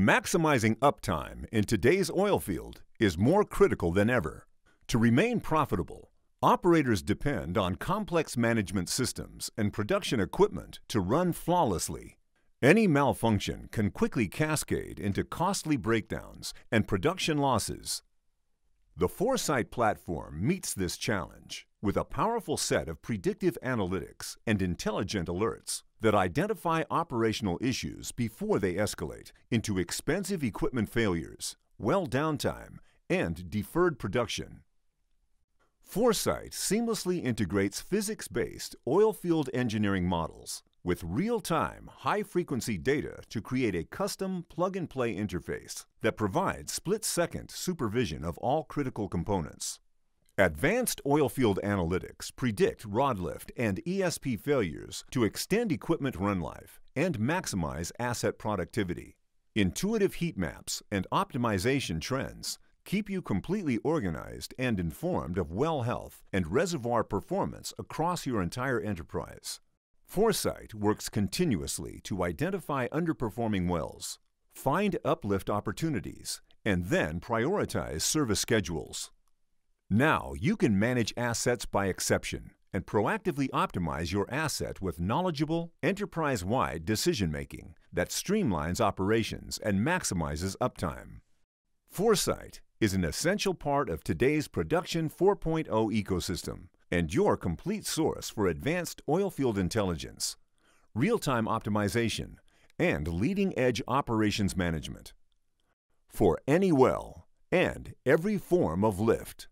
Maximizing uptime in today's oil field is more critical than ever. To remain profitable, operators depend on complex management systems and production equipment to run flawlessly. Any malfunction can quickly cascade into costly breakdowns and production losses. The ForeSite platform meets this challenge with a powerful set of predictive analytics and intelligent alerts that identify operational issues before they escalate into expensive equipment failures, well downtime, and deferred production. ForeSite seamlessly integrates physics-based oilfield engineering models with real-time, high-frequency data to create a custom plug-and-play interface that provides split-second supervision of all critical components. Advanced oilfield analytics predict rod lift and ESP failures to extend equipment run life and maximize asset productivity. Intuitive heat maps and optimization trends keep you completely organized and informed of well health and reservoir performance across your entire enterprise. ForeSite works continuously to identify underperforming wells, find uplift opportunities, and then prioritize service schedules. Now you can manage assets by exception and proactively optimize your asset with knowledgeable, enterprise-wide decision-making that streamlines operations and maximizes uptime. ForeSite is an essential part of today's Production 4.0 ecosystem and your complete source for advanced oilfield intelligence, real-time optimization, and leading-edge operations management. For any well and every form of lift.